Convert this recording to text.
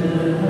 the